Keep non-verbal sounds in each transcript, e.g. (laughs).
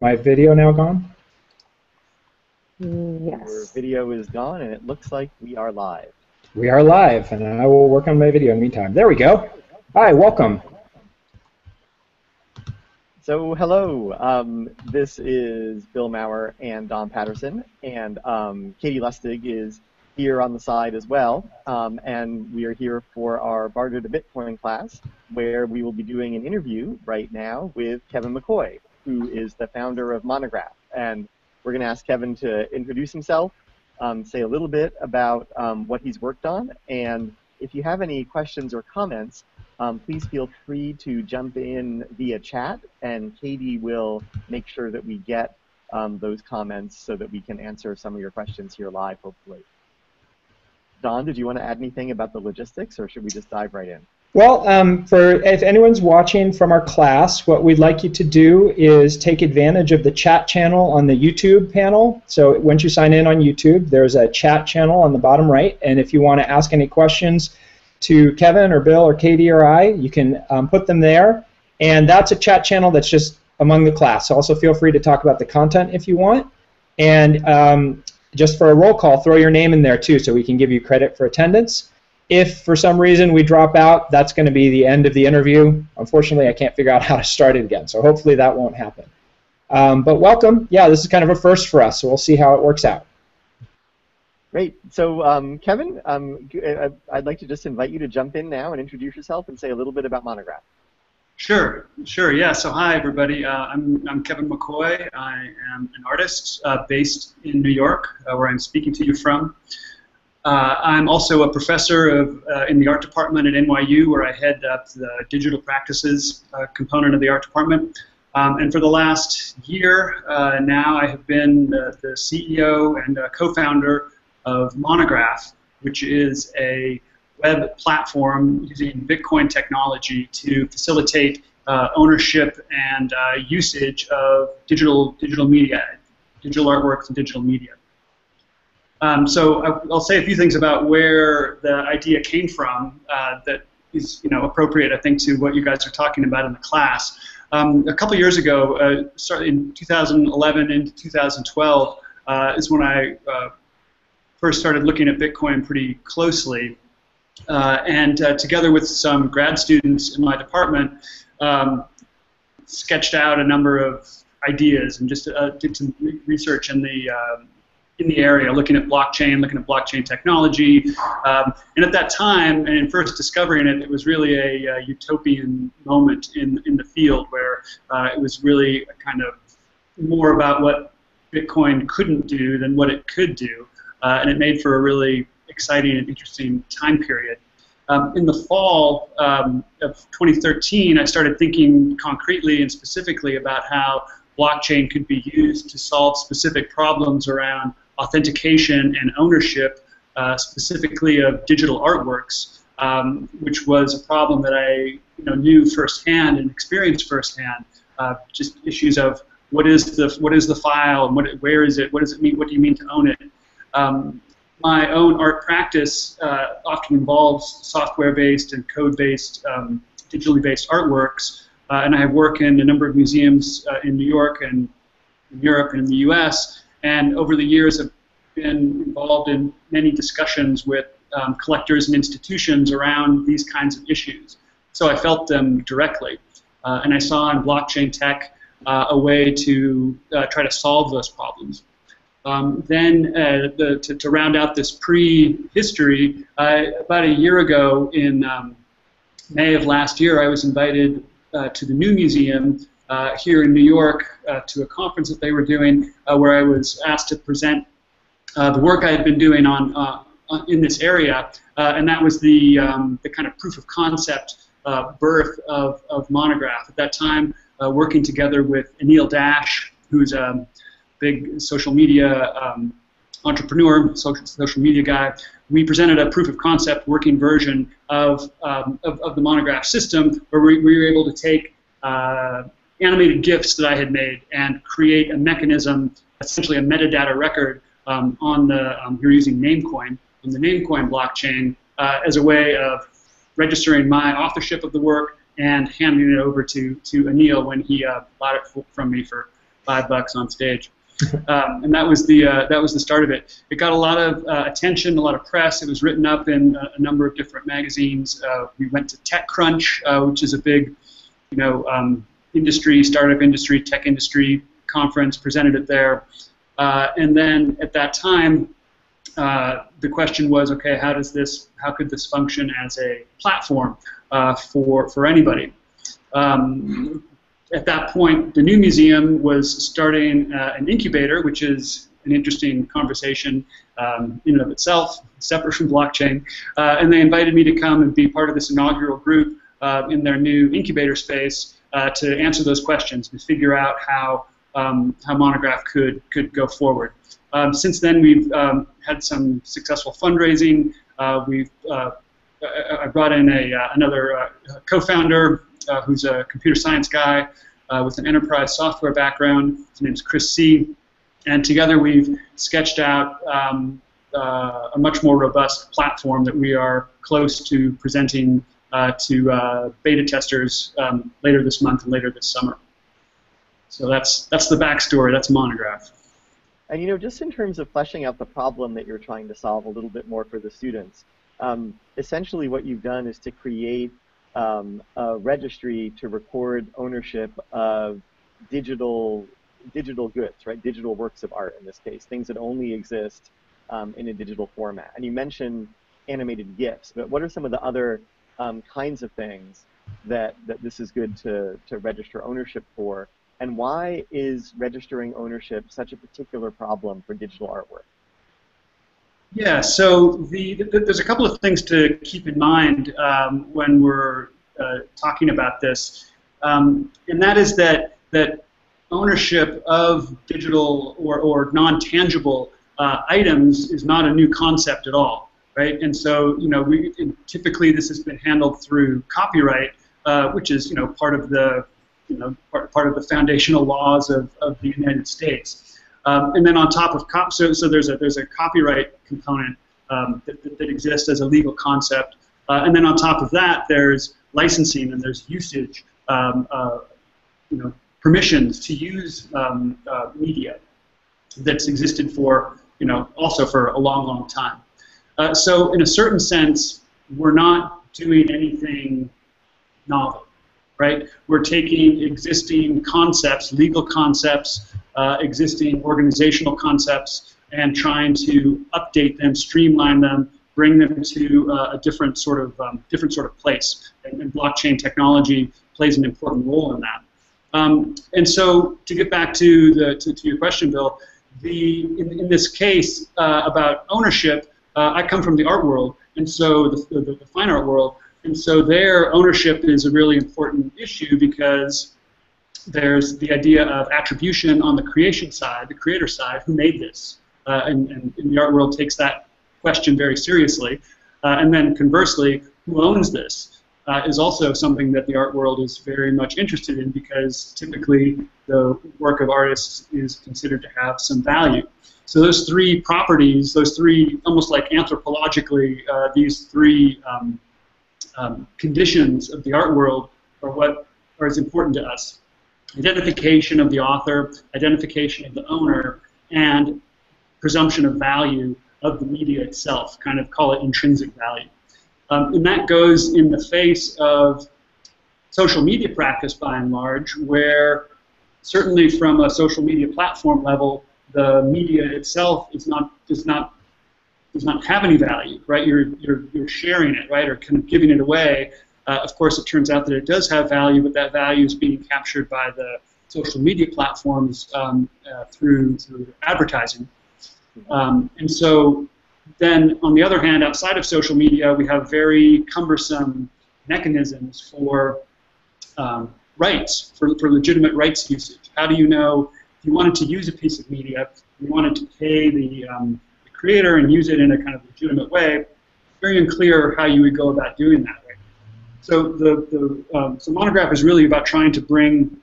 My video now gone? Yes. Your video is gone, and it looks like we are live. We are live, and I will work on my video in the meantime. There we go. Hi, welcome. So, hello. Um, this is Bill Maurer and Don Patterson, and um, Katie Lustig is here on the side as well. Um, and we are here for our Barter to Bitcoin class, where we will be doing an interview right now with Kevin McCoy, who is the founder of Monegraph. And we're going to ask Kevin to introduce himself, um, say a little bit about um, what he's worked on, and if you have any questions or comments, um, please feel free to jump in via chat, and Katie will make sure that we get um, those comments so that we can answer some of your questions here live, hopefully. Don, did you want to add anything about the logistics, or should we just dive right in? Well, um, for if anyone's watching from our class, what we'd like you to do is take advantage of the chat channel on the YouTube panel. So once you sign in on YouTube, there's a chat channel on the bottom right, and if you want to ask any questions to Kevin or Bill or Katie or I, you can um, put them there. And that's a chat channel that's just among the class. So also feel free to talk about the content if you want. And um, just for a roll call, throw your name in there too so we can give you credit for attendance. If for some reason we drop out, that's going to be the end of the interview. Unfortunately, I can't figure out (laughs) how to start it again, so hopefully that won't happen. Um, but welcome. Yeah, this is kind of a first for us, so we'll see how it works out. Great. So, um, Kevin, um, uh, I'd like to just invite you to jump in now and introduce yourself and say a little bit about Monegraph. Sure, sure. Yeah. So, hi everybody. Uh, I'm, I'm Kevin McCoy. I am an artist uh, based in New York, uh, where I'm speaking to you from. Uh, I'm also a professor of, uh, in the art department at NYU, where I head up the digital practices component of the art department. Um, and for the last year now, I have been the CEO and co-founder of Monegraph, which is a web platform using Bitcoin technology to facilitate uh, ownership and uh, usage of digital digital media, digital artworks and digital media. Um, so I, will say a few things about where the idea came from uh, that is you know appropriate, I think, to what you guys are talking about in the class. Um, a couple years ago, uh, in 2011 into 2012, uh, is when I uh, first started looking at Bitcoin pretty closely. Uh, and uh, together with some grad students in my department, um, sketched out a number of ideas and just did some research in the um, in the area, looking at blockchain, looking at blockchain technology. Um, and at that time, and in first discovering it, it was really a, a utopian moment in in the field where uh, it was really kind of more about what Bitcoin couldn't do than what it could do uh, and it made for a really exciting and interesting time period. Um, in the fall um, of 2013, I started thinking concretely and specifically about how blockchain could be used to solve specific problems around authentication and ownership, uh, specifically of digital artworks, um, which was a problem that I you know, knew firsthand and experienced firsthand. Uh, just issues of what is the what is the file and what, where is it? What does it mean? What do you mean to own it? Um, my own art practice uh, often involves software-based and code-based, um, digitally based artworks, uh, and I have worked in a number of museums uh, in New York and in Europe and in the U.S. And over the years, I've been involved in many discussions with um, collectors and institutions around these kinds of issues. So I felt them directly, uh, and I saw in blockchain tech uh, a way to uh, try to solve those problems. Um, then, uh, the, to, to, round out this pre-history, uh, about a year ago in um, May of last year, I was invited uh, to the New Museum uh, here in New York uh, to a conference that they were doing, uh, where I was asked to present the work I had been doing on, in this area, and that was the um, the kind of proof of concept birth of, of Monegraph. At that time, working together with Anil Dash, who's a big social media um, entrepreneur, social, social media guy, we presented a proof of concept working version of, um, of, of, the Monegraph system where we, we were able to take uh, animated GIFs that I had made and create a mechanism, essentially a metadata record um, on the, um, you're using Namecoin, on the Namecoin blockchain uh, as a way of registering my authorship of the work and handing it over to, to Anil when he uh, bought it from me for five bucks on stage. (laughs) Um, and that was the uh, that was the start of it. It got a lot of uh, attention, a lot of press. It was written up in a, a number of different magazines. Uh, we went to TechCrunch, uh, which is a big, you know, um, industry, startup industry, tech industry conference. Presented it there, uh, and then at that time, uh, the question was, okay, how does this, how could this function as a platform for for anybody? Um, at that point, the new museum was starting uh, an incubator, which is an interesting conversation um, in and of itself, separate from blockchain. Uh, and they invited me to come and be part of this inaugural group uh, in their new incubator space uh, to answer those questions and figure out how um, how Monegraph could could go forward. Um, since then, we've um, had some successful fundraising. Uh, we've uh, I brought in a another co-founder uh, who's a computer science guy uh, with an enterprise software background. His name's Chris C. And together we've sketched out um, uh, a much more robust platform that we are close to presenting uh, to uh, beta testers um, later this month and later this summer. So that's that's the backstory. That's Monegraph. And you know, just in terms of fleshing out the problem that you're trying to solve a little bit more for the students, um, essentially what you've done is to create um, a registry to record ownership of digital digital goods, right? Digital works of art in this case, things that only exist um, in a digital format. And you mentioned animated GIFs, but what are some of the other um, kinds of things that, that this is good to, to register ownership for? And why is registering ownership such a particular problem for digital artwork? Yeah, so the, the, there's a couple of things to keep in mind um, when we're uh, talking about this, um, and that is that that ownership of digital or, or non-tangible uh, items is not a new concept at all, right? And so, you know, we typically this has been handled through copyright, uh, which is, you know, part of the, you know, part, part of the foundational laws of, of the United States. Um, and then on top of cop, so, so there's a there's a copyright component um, that, that, exists as a legal concept, uh, and then on top of that there's licensing and there's usage, um, uh, you know, permissions to use um, uh, media that's existed for you know also for a long long time. Uh, so in a certain sense, we're not doing anything novel right? We're taking existing concepts, legal concepts, uh, existing organizational concepts, and trying to update them, streamline them, bring them to uh, a different sort of um, different sort of place. And, and, blockchain technology plays an important role in that. Um, and so, to get back to the to, to your question, Bill, the in, in this case uh, about ownership, uh, I come from the art world, and so the, the, the fine art world. And so their ownership is a really important issue because there's the idea of attribution on the creation side, the creator side, who made this? Uh, and, and, and, the art world takes that question very seriously. Uh, and then conversely, who owns this uh, is also something that the art world is very much interested in because typically the work of artists is considered to have some value. So those three properties, those three, almost like anthropologically, uh, these three um, um, conditions of the art world are what are as important to us. Identification of the author, identification of the owner, and presumption of value of the media itself, kind of call it intrinsic value. Um, and that goes in the face of social media practice by and large, where certainly from a social media platform level, the media itself is not does not does not have any value, right? You're, you're, you're sharing it, right, or kind of giving it away. Uh, of course, it turns out that it does have value, but that value is being captured by the social media platforms um, uh, through, through advertising. Um, and so then, on the other hand, outside of social media, we have very cumbersome mechanisms for um, rights, for, for legitimate rights usage. How do you know if you wanted to use a piece of media, you wanted to pay the um, creator and use it in a kind of legitimate way, very unclear how you would go about doing that. Right? So the, the um, so Monegraph is really about trying to bring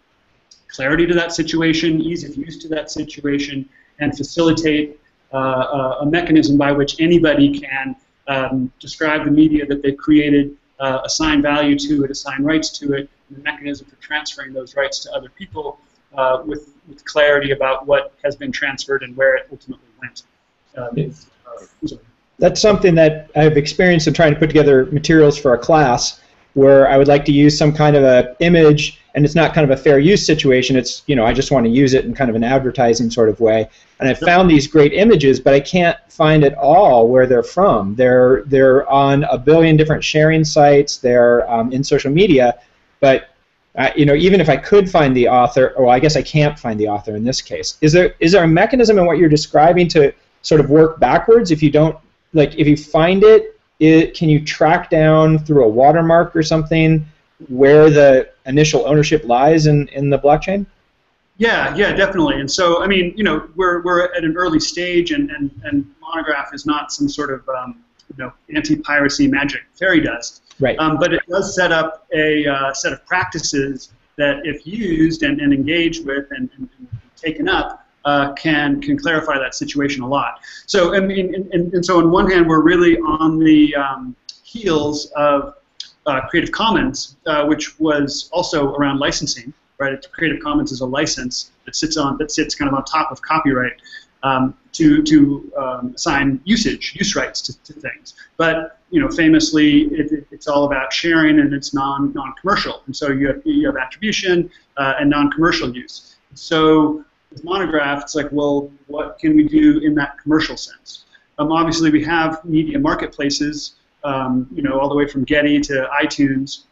clarity to that situation, ease of use to that situation, and facilitate uh, a, a, mechanism by which anybody can um, describe the media that they've created, uh, assign value to it, assign rights to it, and the mechanism for transferring those rights to other people uh, with, with clarity about what has been transferred and where it ultimately went. Um, uh, That's something that I've experienced in trying to put together materials for a class where I would like to use some kind of a image and it's not kind of a fair use situation. It's you know I just want to use it in kind of an advertising sort of way. And I found these great images, but I can't find at all where they're from. They're they're on a billion different sharing sites. They're um, in social media, but uh, you know even if I could find the author, well I guess I can't find the author in this case. Is there is there a mechanism in what you're describing to sort of work backwards if you don't like if you find it, it can you track down through a watermark or something where the initial ownership lies in, in the blockchain? Yeah, yeah, definitely. And so, I mean, you know, we're, we're at an early stage, and, and, and Monegraph is not some sort of um, you know anti-piracy magic fairy dust. Right. Um, but it does set up a uh, set of practices that, if used and, and engaged with and, and, and taken up, uh, can can clarify that situation a lot. So, I mean, and, and, so on one hand, we're really on the um, heels of uh, Creative Commons, uh, which was also around licensing. Right, Creative Commons is a license that sits on that sits kind of on top of copyright um, to to um, assign usage use rights to, to, things. But you know, famously, it, it's all about sharing and it's non non commercial, and so you have you have attribution uh, and non commercial use. So Monegraph, it's like, well, what can we do in that commercial sense? Um, obviously, we have media marketplaces um, you know, all the way from Getty to iTunes,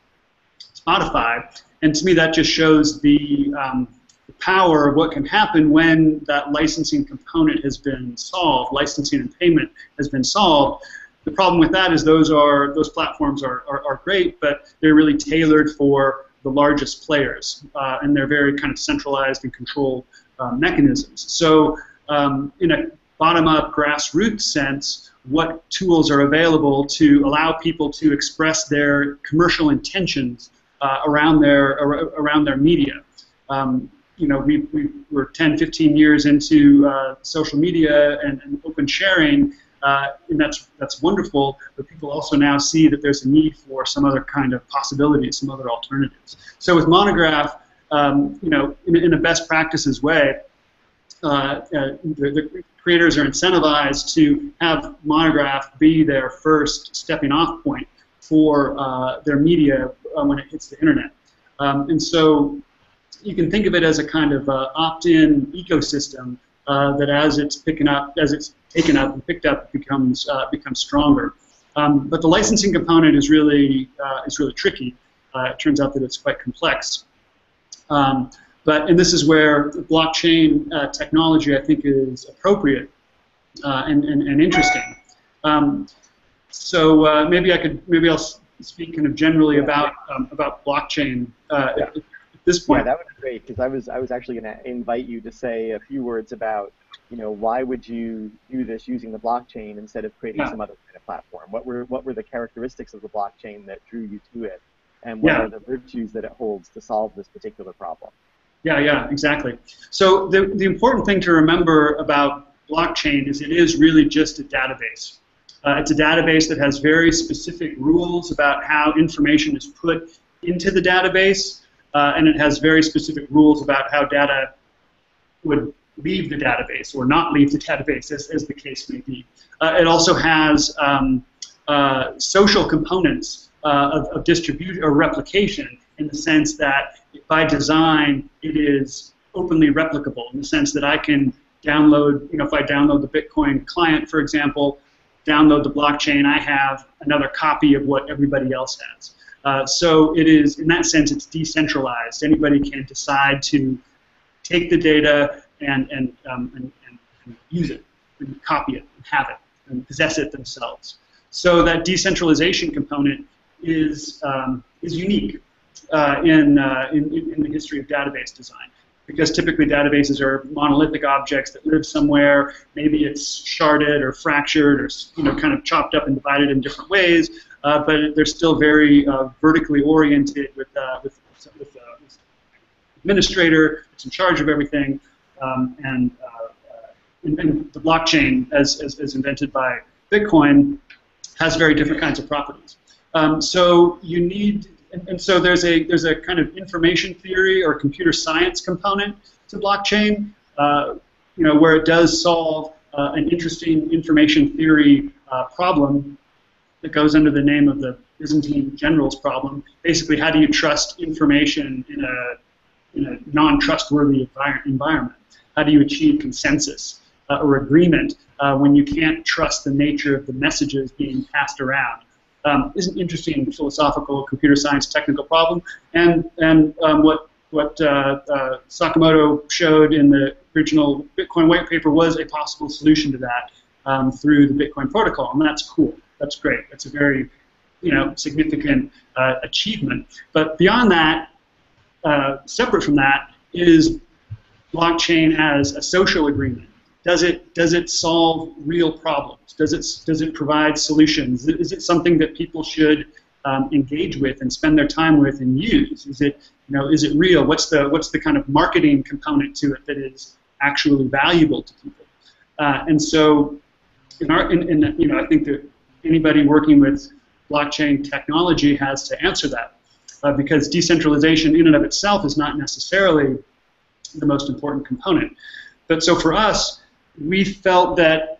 Spotify, and to me that just shows the, um, the power of what can happen when that licensing component has been solved, licensing and payment has been solved. The problem with that is those are those platforms are, are, are great, but they're really tailored for the largest players, uh, and they're very kind of centralized and controlled uh, mechanisms. So, um, in a bottom-up grassroots sense, what tools are available to allow people to express their commercial intentions uh, around their around their media. Um, you know, we, we we're 10, 15 years into uh, social media and, and open sharing, uh, and that's that's wonderful. But people also now see that there's a need for some other kind of possibilities, some other alternatives. So with Monegraph, um, you know, in, in, a best practices way, uh, uh, the, the, creators are incentivized to have Monegraph be their first stepping off point for uh, their media uh, when it hits the internet. Um, and so you can think of it as a kind of uh, opt-in ecosystem uh, that as it's picking up, as it's taken up and picked up, becomes becomes stronger. Um, but the licensing component is really is really tricky. it turns out that it's quite complex. Um, but and this is where blockchain uh, technology I think is appropriate uh, and, and, and interesting. Um, so uh, maybe I could maybe I'll speak kind of generally about um, about blockchain uh, yeah. at, at, this point. Yeah, that would be great because I was I was actually going to invite you to say a few words about you know why would you do this using the blockchain instead of creating yeah. some other kind of platform? What were what were the characteristics of the blockchain that drew you to it, and what yeah. are the virtues that it holds to solve this particular problem? Yeah, yeah, exactly. So the, the important thing to remember about blockchain is it is really just a database. Uh, it's a database that has very specific rules about how information is put into the database, uh, and it has very specific rules about how data would leave the database or not leave the database, as, as the case may be. Uh, it also has um, uh, social components uh, of, of distribution or replication in the sense that by design it is openly replicable in the sense that I can download, you know, if I download the Bitcoin client, for example, download the blockchain, I have another copy of what everybody else has. Uh, so it is, in that sense, it's decentralized. Anybody can decide to take the data and, and, um, and, and, and use it, and copy it, and have it, and possess it themselves. So that decentralization component is, um, is unique uh, in, uh, in, in the history of database design. Because typically databases are monolithic objects that live somewhere. Maybe it's sharded or fractured or you know kind of chopped up and divided in different ways. Uh, but they're still very uh, vertically oriented with, uh, with, with, uh, administrator that's in charge of everything. Um, and, and, and, the blockchain, as, as, as invented by Bitcoin, has very different kinds of properties. Um, so you need and, and, so there's a there's a kind of information theory or computer science component to blockchain, uh, you know, where it does solve uh, an interesting information theory uh, problem that goes under the name of the Byzantine generals problem. Basically, how do you trust information in a, in a non-trustworthy environment? How do you achieve consensus uh, or agreement uh, when you can't trust the nature of the messages being passed around? Um, is an interesting philosophical computer science technical problem, and and um, what what uh, uh, Nakamoto showed in the original Bitcoin white paper was a possible solution to that um, through the Bitcoin protocol, and that's cool. That's great. That's a very you know significant uh, achievement. But beyond that, uh, separate from that, is blockchain as a social agreement. Does it does it solve real problems? Does it does it provide solutions? Is it something that people should um, engage with and spend their time with and use? Is it you know is it real? What's the what's the kind of marketing component to it that is actually valuable to people? Uh, and so, in our in, in you know I think that anybody working with blockchain technology has to answer that uh, because decentralization in and of itself is not necessarily the most important component. But so for us, we felt that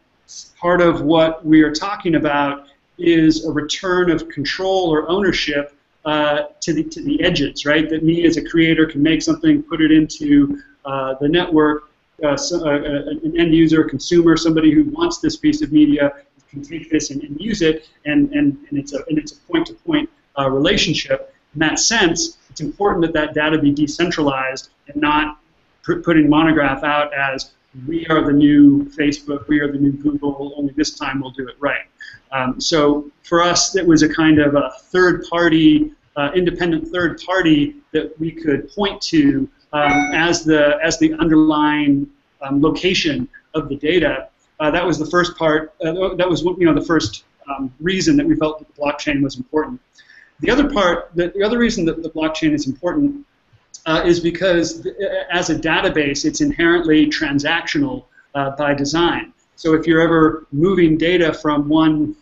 part of what we are talking about is a return of control or ownership uh, to the to the edges, right? That me as a creator can make something, put it into uh, the network. Uh, so, uh, uh, an end user, a consumer, somebody who wants this piece of media can take this and, and use it, and, and, and it's a and it's a point-to-point uh, relationship. In that sense, it's important that that data be decentralized and not putting Monegraph out as we are the new Facebook, we are the new Google, only this time we'll do it right. Um, so for us, it was a kind of a third party, uh, independent third party that we could point to um, as the as the underlying um, location of the data. Uh, that was the first part. Uh, that was you know the first um, reason that we felt that the blockchain was important. The other part, the, the other reason that the blockchain is important uh, is because as a database, it's inherently transactional uh, by design. So if you're ever moving data from one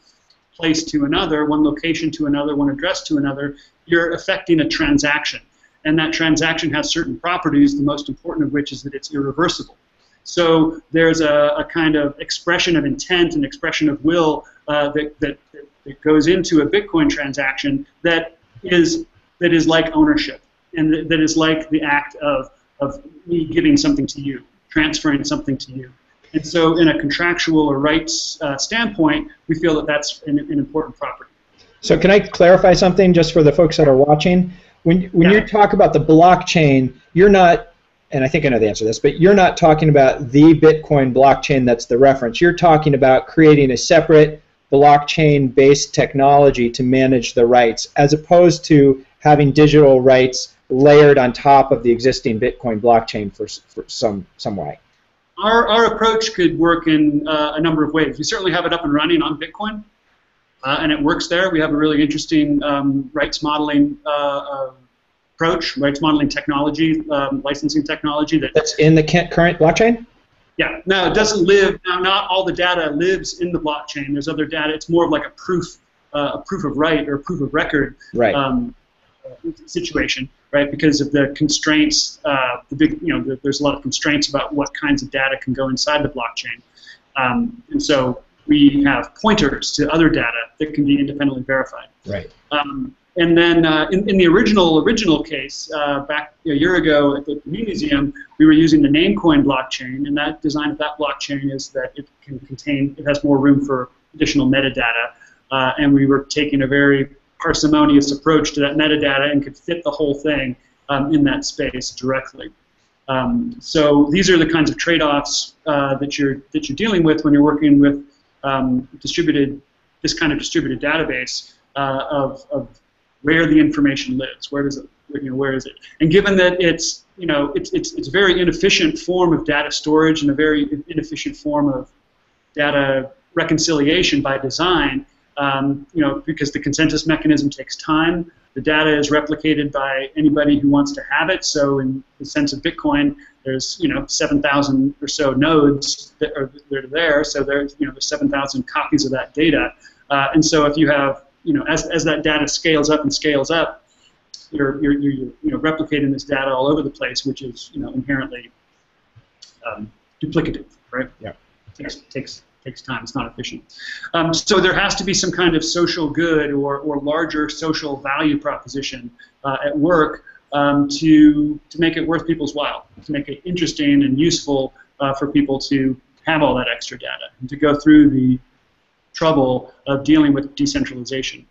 place to another, one location to another, one address to another, you're affecting a transaction. And that transaction has certain properties, the most important of which is that it's irreversible. So there's a, a kind of expression of intent and expression of will uh, that, that, that goes into a Bitcoin transaction that is, that is like ownership and th- that is like the act of, of me giving something to you, transferring something to you. And so, in a contractual or rights uh, standpoint, we feel that that's an, an, important property. So, can I clarify something just for the folks that are watching? When, when yeah. you talk about the blockchain, you're not, and I think I know the answer to this, but you're not talking about the Bitcoin blockchain that's the reference. You're talking about creating a separate blockchain based technology to manage the rights, as opposed to having digital rights layered on top of the existing Bitcoin blockchain for, for some, some way? Our, our approach could work in uh, a number of ways. We certainly have it up and running on Bitcoin, uh, and it works there. We have a really interesting um, rights modeling uh, uh approach, rights modeling technology, um, licensing technology. That, That's in the current blockchain? Yeah. Now, it doesn't live, now not all the data lives in the blockchain. There's other data. It's more of like a proof, uh, a proof of right or a proof of record right. um, situation right? Because of the constraints, uh, the big, you know, there's a lot of constraints about what kinds of data can go inside the blockchain, um, and so we have pointers to other data that can be independently verified. Right. Um, and then uh, in, in the original original case, uh, back a year ago at the museum, we were using the Namecoin blockchain, and that design of that blockchain is that it can contain, it has more room for additional metadata, uh, and we were taking a very parsimonious approach to that metadata and could fit the whole thing um, in that space directly. Um, so these are the kinds of trade-offs uh, that you're that you're dealing with when you're working with um, distributed this kind of distributed database uh, of, of where the information lives. Where does it you know where is it? And given that it's you know it's it's it's a very inefficient form of data storage and a very inefficient form of data reconciliation by design, um, you know, because the consensus mechanism takes time. The data is replicated by anybody who wants to have it. So in the sense of Bitcoin, there's you know 7,000 or so nodes that are, that are there. So there's you know there's 7,000 copies of that data. Uh, and so if you have you know as, as that data scales up and scales up, you're, you're, you're you know replicating this data all over the place, which is you know inherently um, duplicative, right? Yeah. Takes takes takes time. It's not efficient. Um, so there has to be some kind of social good or, or larger social value proposition uh, at work um, to to make it worth people's while, to make it interesting and useful uh, for people to have all that extra data and to go through the trouble of dealing with decentralization.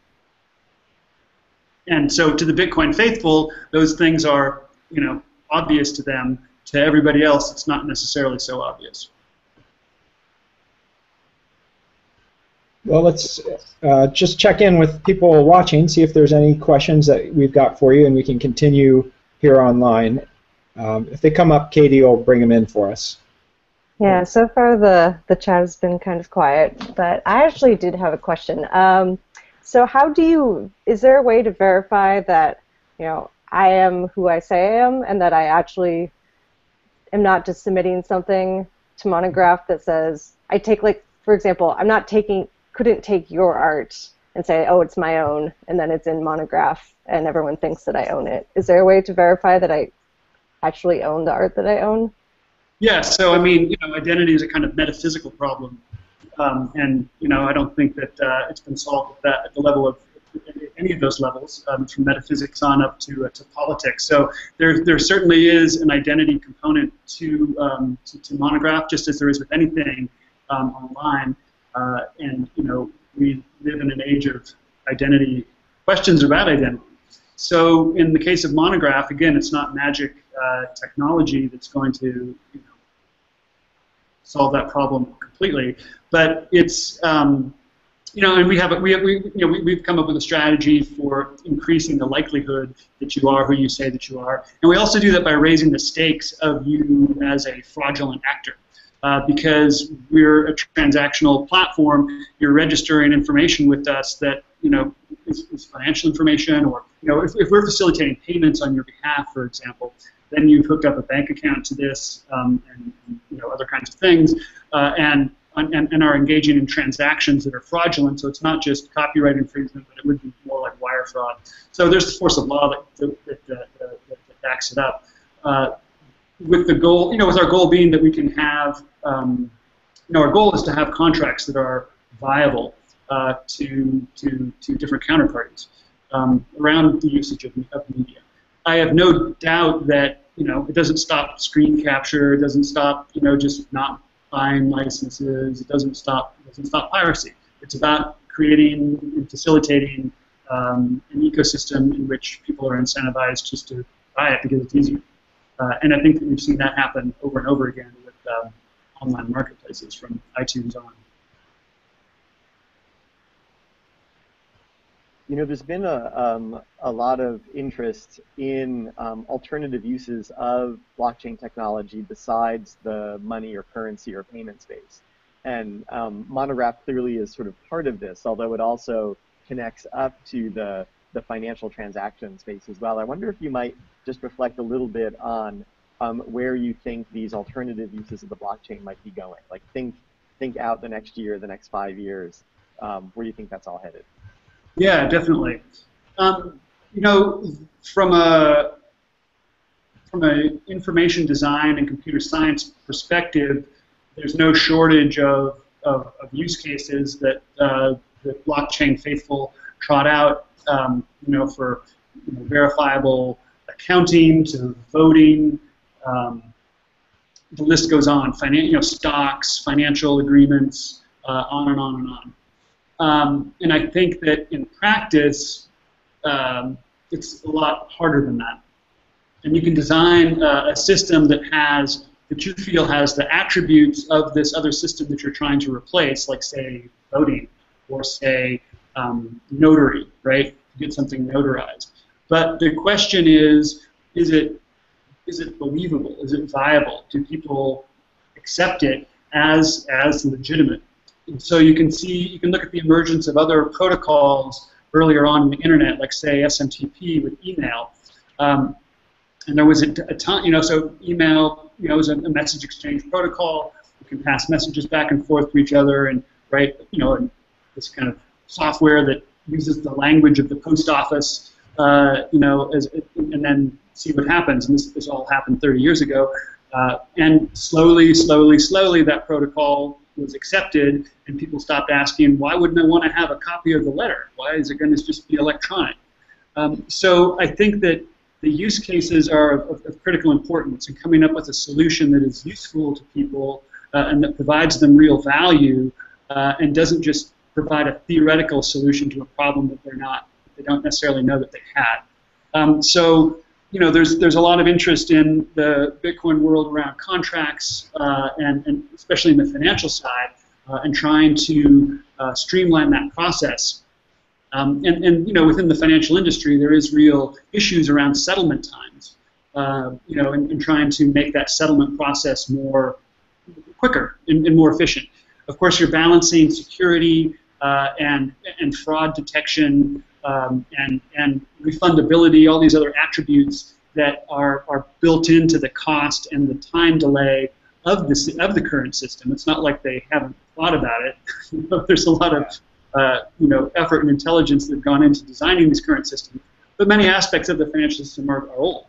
And so to the Bitcoin faithful, those things are, you know, obvious to them. To everybody else, it's not necessarily so obvious. Well, let's uh, just check in with people watching, see if there's any questions that we've got for you, and we can continue here online. Um, if they come up, Katie will bring them in for us. Yeah, so far the, the chat has been kind of quiet, but I actually did have a question. Um, so how do you, is there a way to verify that, you know, I am who I say I am and that I actually am not just submitting something to Monegraph that says, I take like, for example, I'm not taking, couldn't take your art and say, oh, it's my own, and then it's in Monegraph and everyone thinks that I own it. Is there a way to verify that I actually own the art that I own? Yeah, so I mean, you know, identity is a kind of metaphysical problem, um, and you know, I don't think that uh, it's been solved at, that, at the level of any of those levels, um, from metaphysics on up to, uh, to politics. So there, there certainly is an identity component to, um, to, to, Monegraph, just as there is with anything um, online. Uh, and you know, we live in an age of identity questions about identity. So in the case of Monegraph, again, it's not magic uh, technology that's going to you know, solve that problem completely. But it's um, you know, and we have we, have, we you know we, we've come up with a strategy for increasing the likelihood that you are who you say that you are, and we also do that by raising the stakes of you as a fraudulent actor. Uh, because we're a transactional platform, you're registering information with us that you know is, is financial information, or you know if, if, we're facilitating payments on your behalf, for example, then you've hooked up a bank account to this um, and, you know other kinds of things, uh, and, and and are engaging in transactions that are fraudulent. So it's not just copyright infringement, but it would be more like wire fraud. So there's the force of law that that, that, that, that backs it up. Uh, with the goal, you know, with our goal being that we can have, um, you know, our goal is to have contracts that are viable uh, to to to different counterparties um, around the usage of, of media. I have no doubt that you know it doesn't stop screen capture. It doesn't stop you know just not buying licenses. It doesn't stop it doesn't stop piracy. It's about creating and facilitating um, an ecosystem in which people are incentivized just to buy it because it's easier. Uh, and I think that we've seen that happen over and over again with um, online marketplaces from iTunes on. You know, there's been a, um, a lot of interest in um, alternative uses of blockchain technology besides the money or currency or payment space. And um, Monegraph clearly is sort of part of this, although it also connects up to the, the financial transaction space as well. I wonder if you might just reflect a little bit on um, where you think these alternative uses of the blockchain might be going. Like think, think out the next year, the next five years, um, where you think that's all headed? Yeah, definitely. Um, you know, from a from an information design and computer science perspective, there's no shortage of, of, of use cases that uh, the blockchain faithful trot out. Um, you know, for you know, verifiable accounting to voting. Um, the list goes on. Finan- you know, stocks, financial agreements, uh, on and on and on. Um, and I think that in practice, um, it's a lot harder than that. And you can design uh, a system that has that you feel has the attributes of this other system that you're trying to replace, like say voting or say um, notary, right? Get something notarized. But the question is, is it is it believable? Is it viable? Do people accept it as as legitimate? And so you can see, you can look at the emergence of other protocols earlier on in the internet, like say SMTP with email. Um, and there was a, a ton, you know, so email, you know, is a, a, message exchange protocol. You can pass messages back and forth to each other and write, you know, this kind of software that uses the language of the post office, uh, you know, as, and then see what happens. And this, this all happened 30 years ago. Uh, and slowly, slowly, slowly, that protocol was accepted, and people stopped asking, why wouldn't I want to have a copy of the letter? Why is it going to just be electronic? Um, so I think that the use cases are of, of, critical importance, and coming up with a solution that is useful to people uh, and that provides them real value uh, and doesn't just provide a theoretical solution to a problem that they're not, they don't necessarily know that they had. Um, so, you know, there's there's a lot of interest in the Bitcoin world around contracts uh, and, and especially in the financial side uh, and trying to uh, streamline that process. Um, and, and, you know, within the financial industry, there is real issues around settlement times. Uh, you know, and, trying to make that settlement process more quicker and, and more efficient. Of course, you're balancing security uh, and and fraud detection um, and, and refundability, all these other attributes that are, are built into the cost and the time delay of the, of the current system. It's not like they haven't thought about it. (laughs) There's a lot of uh, you know, effort and intelligence that have gone into designing these current systems. But many aspects of the financial system are, are old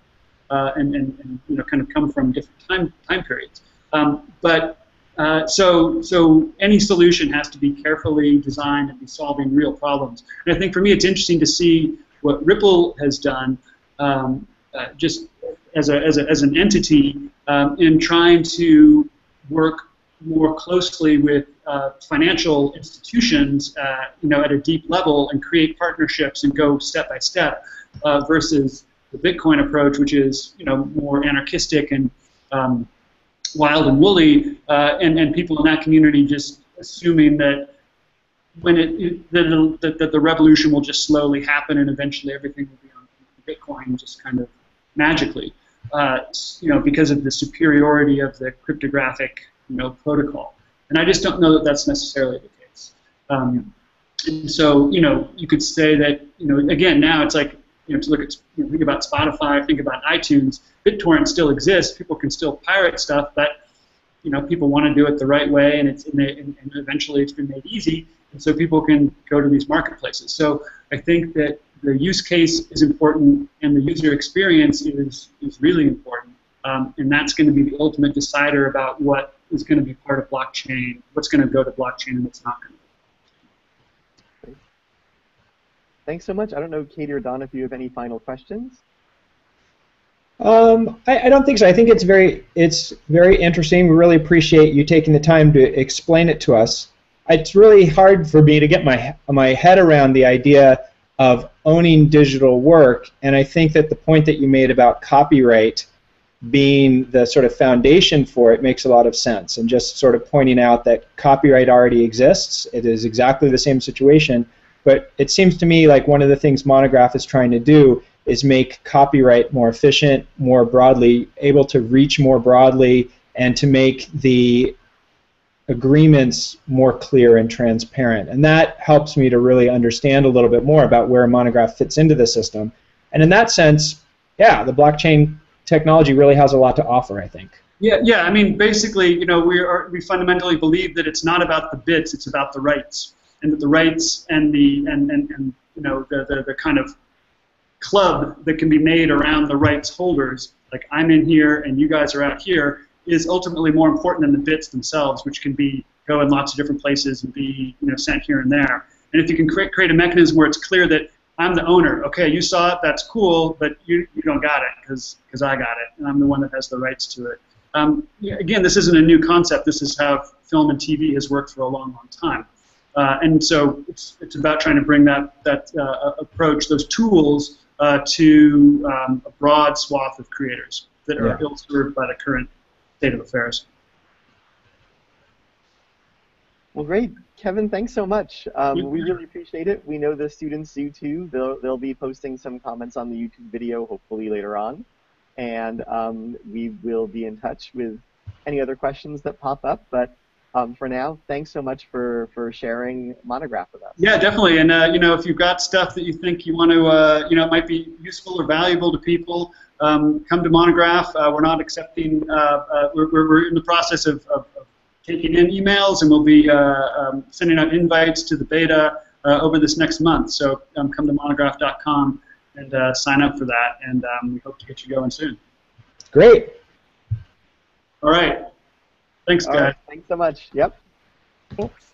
uh, and, and, and, you know, kind of come from different time, time periods. Um, but uh, so, so any solution has to be carefully designed and be solving real problems. And I think for me, it's interesting to see what Ripple has done, um, uh, just as, a, as, a, as an entity, um, in trying to work more closely with uh, financial institutions, uh, you know, at a deep level, and create partnerships and go step by step, uh, versus the Bitcoin approach, which is you know more anarchistic and um, wild and woolly, uh, and, and people in that community just assuming that when it, it that, that, the revolution will just slowly happen and eventually everything will be on Bitcoin just kind of magically, uh, you know, because of the superiority of the cryptographic you know protocol. And I just don't know that that's necessarily the case. Um, and so, you know, you could say that, you know, again, now it's like, you know, to look at, you know, think about Spotify, think about iTunes. BitTorrent still exists. People can still pirate stuff, but you know, people want to do it the right way, and it's and, and eventually it's been made easy, and so people can go to these marketplaces. So I think that the use case is important, and the user experience is is really important, um, and that's going to be the ultimate decider about what is going to be part of blockchain, what's going to go to blockchain, and what's not going to. Thanks so much. I don't know, Katie or Don, if you have any final questions. Um, I, I, don't think so. I think it's very it's very interesting. We really appreciate you taking the time to explain it to us. It's really hard for me to get my my head around the idea of owning digital work, and I think that the point that you made about copyright being the sort of foundation for it makes a lot of sense. And just sort of pointing out that copyright already exists. It is exactly the same situation. But it seems to me like one of the things Monegraph is trying to do is make copyright more efficient, more broadly, able to reach more broadly, and to make the agreements more clear and transparent. And that helps me to really understand a little bit more about where Monegraph fits into the system. And in that sense, yeah, the blockchain technology really has a lot to offer, I think. Yeah, yeah. I mean, basically, you know, we are we fundamentally believe that it's not about the bits; it's about the rights, and that the rights and the and and, and you know the, the the kind of club that can be made around the rights holders, like I'm in here and you guys are out here, is ultimately more important than the bits themselves, which can be go in lots of different places and be you know sent here and there. And if you can create create a mechanism where it's clear that I'm the owner. Okay, you saw it. That's cool, but you, you don't got it because because I got it, and I'm the one that has the rights to it. Um, again, this isn't a new concept. This is how film and TV has worked for a long, long time. Uh, and so it's, it's about trying to bring that that uh, approach, those tools, uh, to um, a broad swath of creators that are yeah. ill served by the current state of affairs. Well, great. Kevin, thanks so much. Um, we really appreciate it. We know the students do too. They'll, they'll be posting some comments on the YouTube video hopefully later on. And um, we will be in touch with any other questions that pop up. But um, for now, thanks so much for, for sharing Monegraph with us. Yeah, definitely. And uh, you know, if you've got stuff that you think you want to, uh, you know, it might be useful or valuable to people, um, come to Monegraph. Uh, we're not accepting. Uh, uh, we're, we're in the process of, of, of taking in emails, and we'll be uh, um, sending out invites to the beta uh, over this next month. So um, come to monegraph.com and uh, sign up for that, and um, we hope to get you going soon. Great. All right. Thanks, guys. right. Thanks so much. Yep. Thanks.